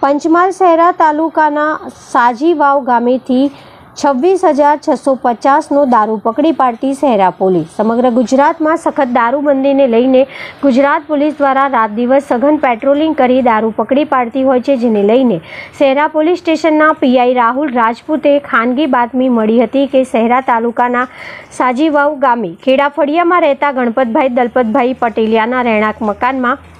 પંચમહાલ શહેરા તાલુકાના સાજીવાવ ગામેથી છવ્વીસ હજાર છસો પચાસનો દારૂ પકડી પાડતી શહેરા પોલીસ. સમગ્ર ગુજરાતમાં સખત દારૂબંધીને લઈને ગુજરાત પોલીસ દ્વારા રાત દિવસ સઘન પેટ્રોલિંગ કરી દારૂ પકડી પાડતી હોય છે, જેને લઈને શહેરા પોલીસ સ્ટેશનના પીઆઈ રાહુલ રાજપૂતે ખાનગી બાતમી મળી હતી કે શહેરા તાલુકાના સાજીવાવ ગામે ખેડાફળિયામાં રહેતા ગણપતભાઈ દલપતભાઈ પટેલિયાના રહેણાંક મકાનમાં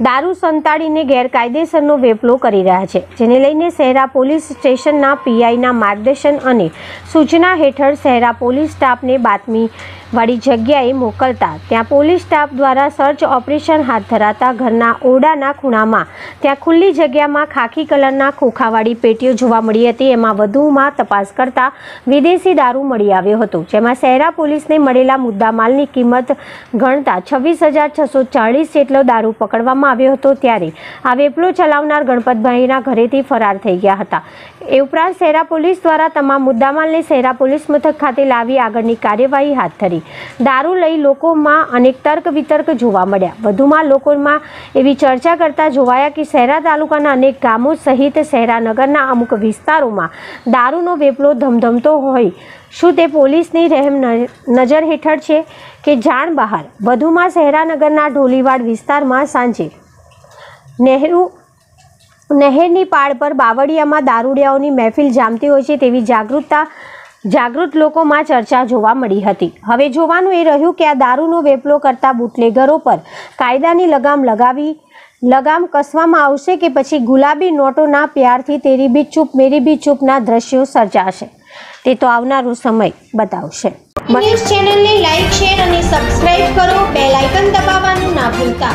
દારૂ સંતાડીને ગેરકાયદેસરનો વેપલો કરી રહ્યા છે, જેને લઈને શહેરા પોલીસ સ્ટેશનના પીઆઈના માર્ગદર્શન અને સૂચના હેઠળ શહેરા પોલીસ સ્ટાફને બાતમી વાળી જગ્યાએ મોકલતા. ત્યાં પોલીસ સ્ટાફ દ્વારા સર્ચ ઓપરેશન હાથ ધરાતા ઘરના ઓરડાના ખૂણામાં. ત્યાં ખુલ્લી જગ્યામાં ખાખી કલરના ખોખાવાળી પેટીઓ જોવા મળી હતી. એમાં વધુમાં તપાસ કરતા વિદેશી દારૂ મળી આવ્યો હતો, જેમાં શહેરા પોલીસને મળેલા મુદ્દામાલની કિંમત ગણતા છવ્વીસ હજાર છસો ચાળીસ જેટલો દારૂ પકડવામાં આવ્યો હતો ત્યારે. આ વેપલો ચલાવનાર ગણપતભાઈના ઘરેથી ફરાર થઈ ગયા હતા. એ ઉપરાંત શહેરા પોલીસ દ્વારા તમામ મુદ્દામાલને શહેરા પોલીસ મથક ખાતે લાવી આગળની કાર્યવાહી હાથ ધરી. દારૂ લઈ લોકોમાં અનેક તર્ક વિતર્ક જોવા મળ્યા. વધુમાં લોકોમાં એવી ચર્ચા કરતા જોવાયા કે શહેરા તાલુકાના અનેક ગામો સહિત શહેરાનગરના અમુક વિસ્તારોમાં દારૂનો વેપલો ધમધમતો હોય. શું તે પોલીસની રહેમ નજર હેઠળ છે કે જાણ બહાર? વધુમાં શહેરાનગરના ઢોલીવાડ વિસ્તારમાં સાંજે નહેરુ, નહેરની પાળ પર બાવળિયામાં દારૂડિયાઓની મહેફિલ જામતી હોય છે તેવી જાગૃતતા જાગૃત લોકોમાં ચર્ચા જોવા મળી હતી. હવે જોવાનું એ રહ્યું કે આ દારૂનો વેપલો કરતા બુટલેગરો પર કાયદાની લગામ લગાવી, લગામ કસવામાં આવશે કે પછી ગુલાબી નોટોના પ્યારથી તેરી બી ચૂપ, મેરી બી ચૂપના દ્રશ્યો સર્જાશે. તે તો આવનારો સમય બતાવશે. ન્યૂઝ ચેનલને લાઈક, શેર અને સબસ્ક્રાઇબ કરો. બેલ આઇકન દબાવવાનું ના ભૂલતા.